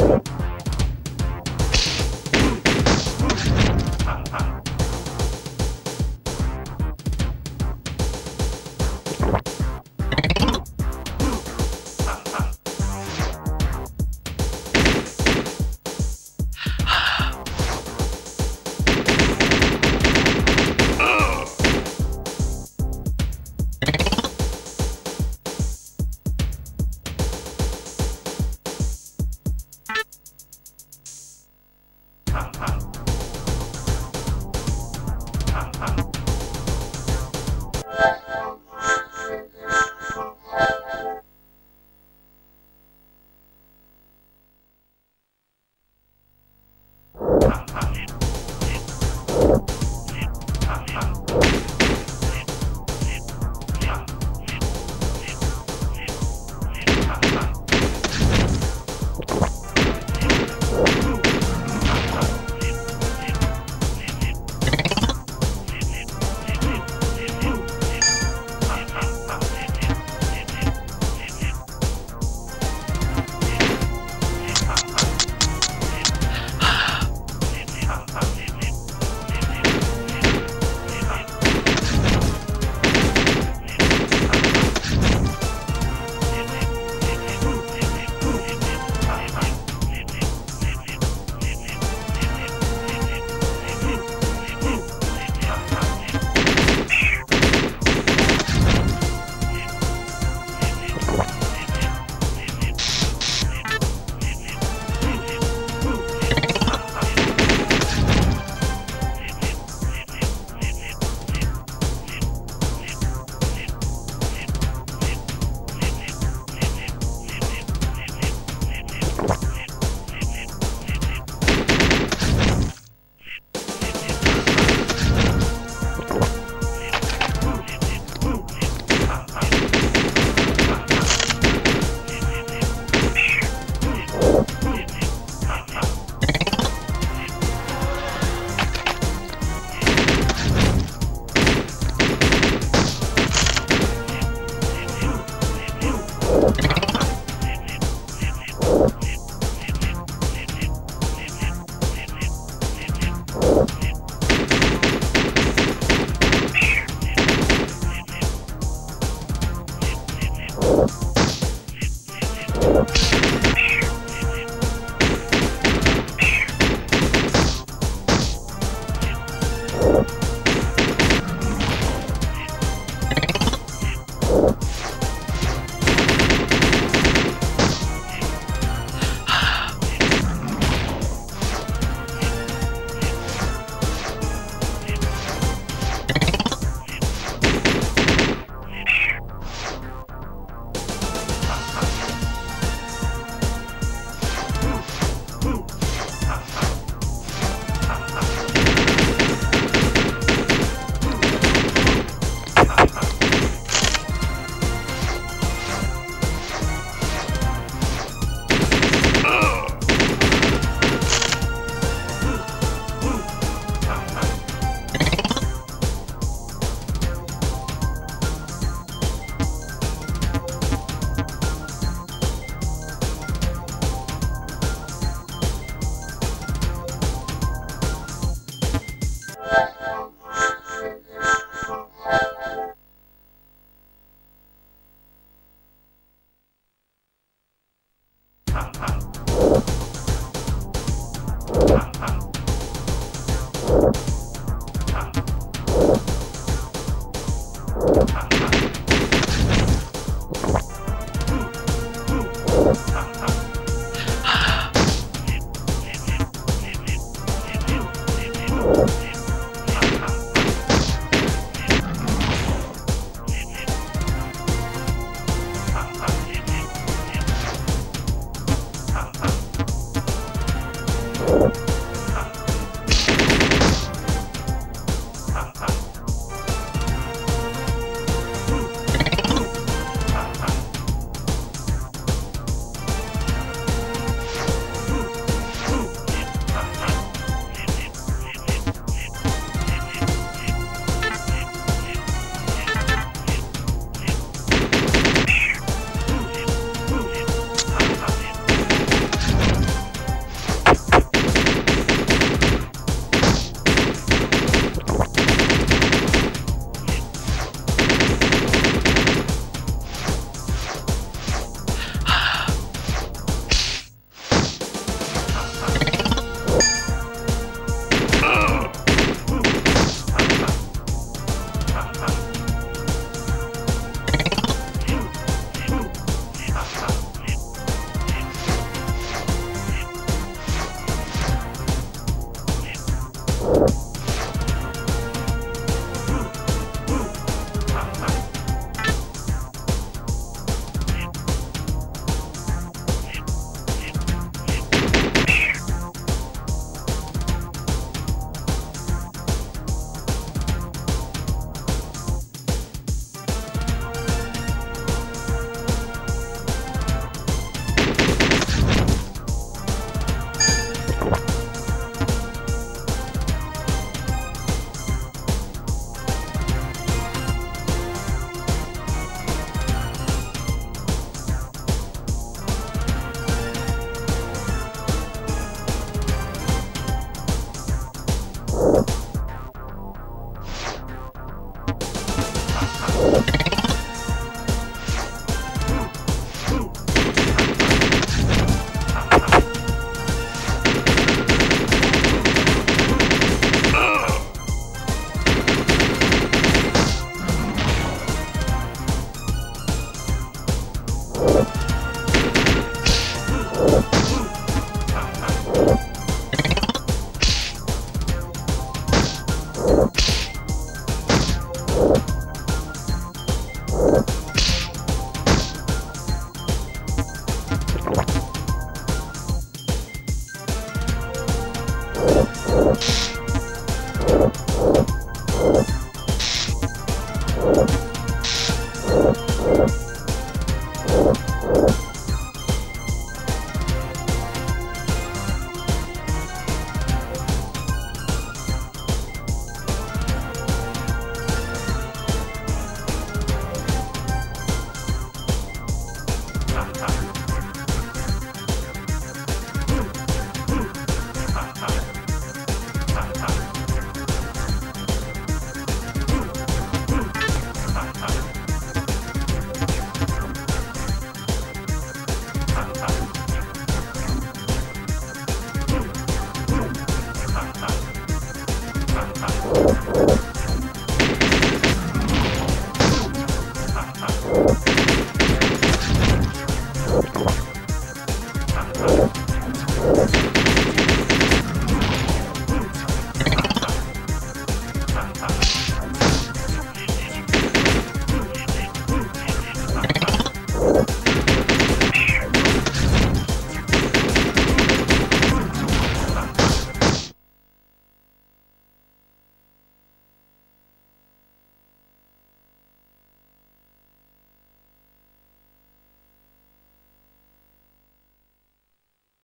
you.